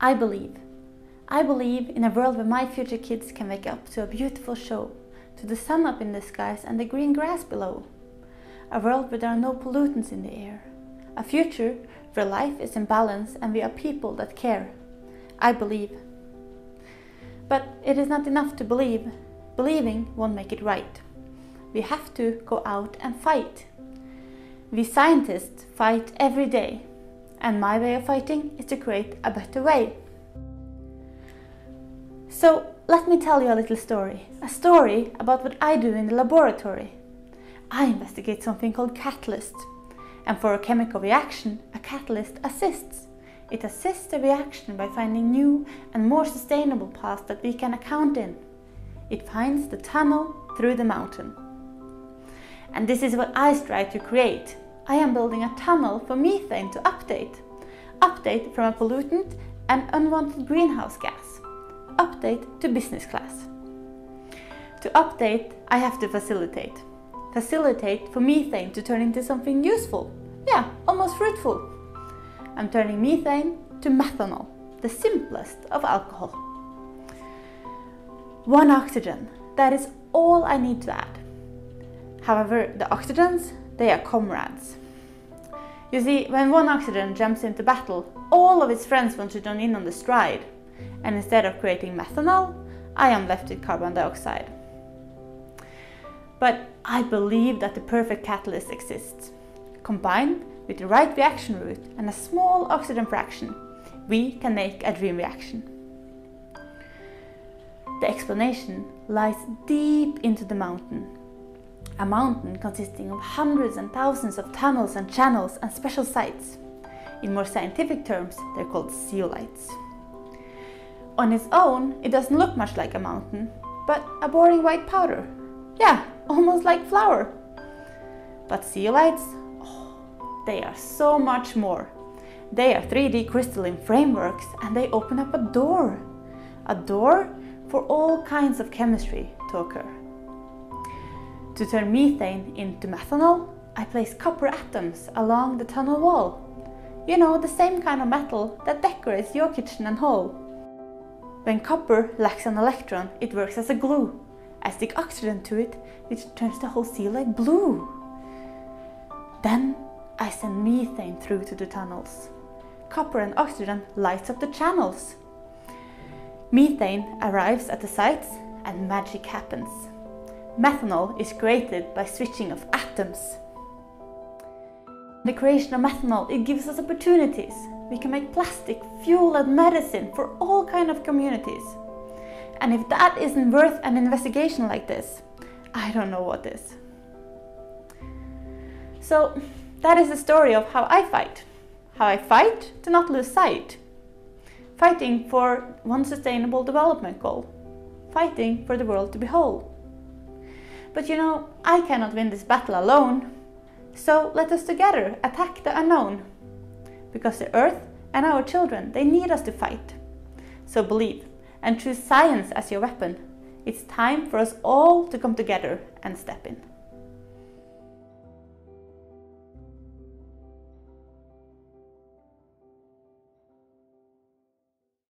I believe. I believe in a world where my future kids can wake up to a beautiful show, to the sun up in the skies and the green grass below. A world where there are no pollutants in the air. A future where life is in balance and we are people that care. I believe. But it is not enough to believe. Believing won't make it right. We have to go out and fight. We scientists fight every day, and my way of fighting is to create a better way. So let me tell you a little story. A story about what I do in the laboratory. I investigate something called catalyst. And for a chemical reaction, a catalyst assists. It assists the reaction by finding new and more sustainable paths that we can account in. It finds the tunnel through the mountain. And this is what I strive to create. I am building a tunnel for methane to update. Update from a pollutant and unwanted greenhouse gas. Update to business class. To update, I have to facilitate. Facilitate for methane to turn into something useful. Yeah, almost fruitful. I'm turning methane to methanol, the simplest of alcohol. One oxygen, that is all I need to add. However, the oxygens, they are comrades. You see, when one oxygen jumps into battle, all of its friends want to join in on the stride. And instead of creating methanol, I am left with carbon dioxide. But I believe that the perfect catalyst exists. Combined with the right reaction route and a small oxygen fraction, we can make a dream reaction. The explanation lies deep into the mountain. A mountain consisting of hundreds and thousands of tunnels and channels and special sites. In more scientific terms, they're called zeolites. On its own, it doesn't look much like a mountain, but a boring white powder. Yeah, almost like flour. But zeolites, oh, they are so much more. They are 3D crystalline frameworks and they open up a door. A door for all kinds of chemistry to occur. To turn methane into methanol, I place copper atoms along the tunnel wall. You know, the same kind of metal that decorates your kitchen and hall. When copper lacks an electron, it works as a glue. I stick oxygen to it, which turns the whole zeolite blue. Then I send methane through to the tunnels. Copper and oxygen lights up the channels. Methane arrives at the sites and magic happens. Methanol is created by switching of atoms. The creation of methanol, it gives us opportunities. We can make plastic, fuel and medicine for all kind of communities. And if that isn't worth an investigation like this, I don't know what is. So that is the story of how I fight. How I fight to not lose sight. Fighting for one sustainable development goal. Fighting for the world to be whole. But you know, I cannot win this battle alone. So let us together attack the unknown. Because the earth and our children, they need us to fight. So believe and choose science as your weapon. It's time for us all to come together and step in.